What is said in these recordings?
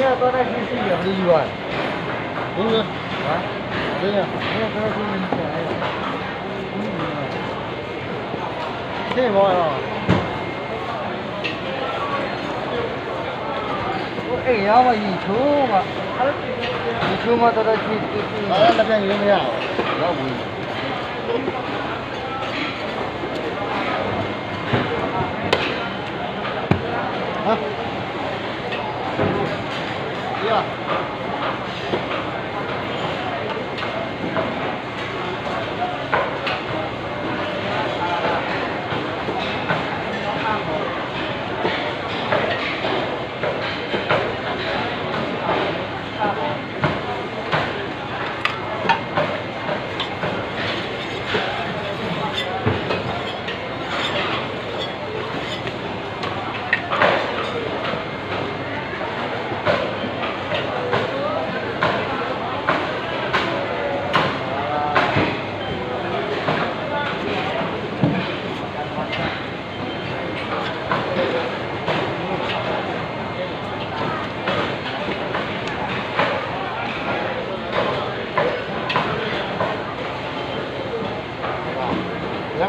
Nhà tôi đang xin xin. Đúng rồi. Hả? Đây à? Nhà tôi đang xin điểm cái. Thế mọi rồi. Ê, nhà mà gì mà. Gì mà tôi đang xin xin. Đó là 了。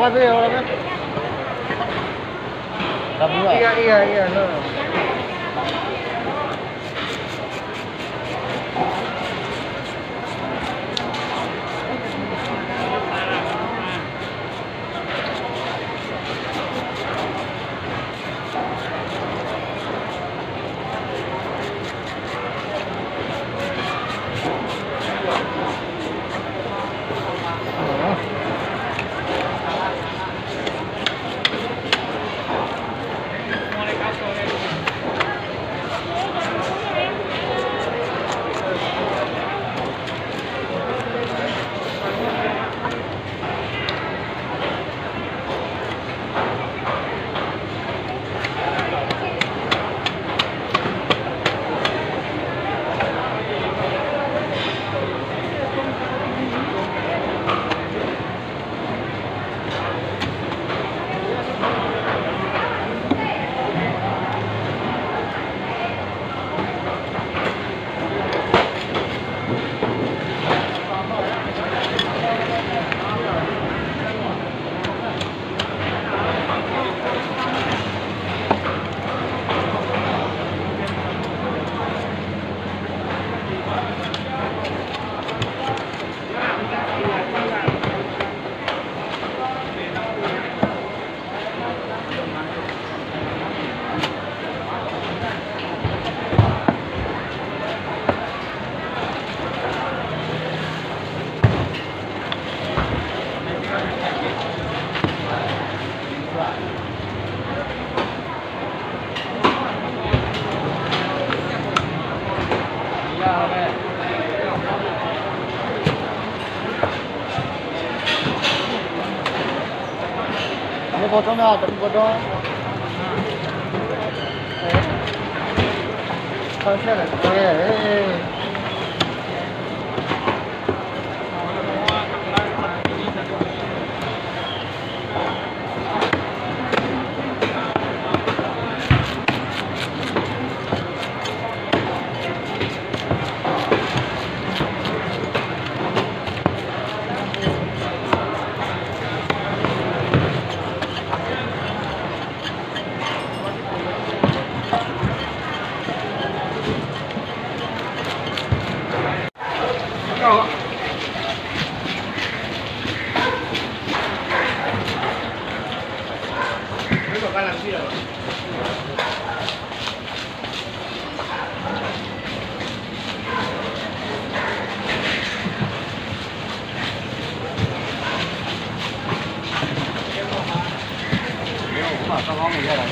Apa sih orangnya? Iya, iya, iya. No. 不中啊，怎不中？哎，上了，哎。mà tao có người ra đây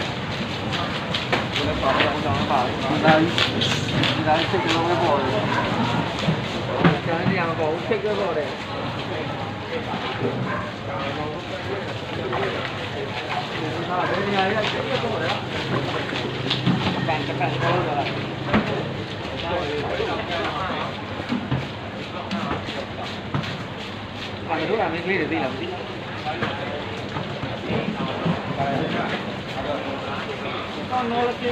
tôi đã có ông chồng bảo đây đây thích cái lông cái bò này cho nên nhà có thích cái bò này Càng cho càng thôi rồi Làm cái làm cái ly để đi làm gì? ನೋಡಕ್ಕೆ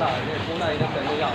là cái phố này nó phải nó dạo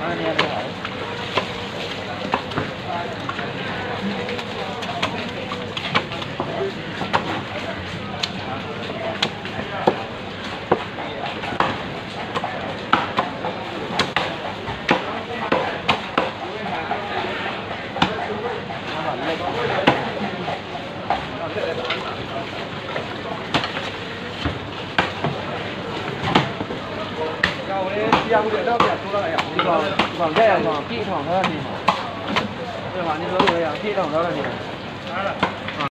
Mamma mia. ရဘူးလေတော့ပြန်ထိုးလိုက်ရအောင်ဒီကောင်ဒီကောင်လက်ရအောင်ပြေးထောင်ထားတယ်ဒီမှာဒီမှာနေလို့ရအောင်ပြေးထောင်ထားတယ်ဒီမှာဟာလား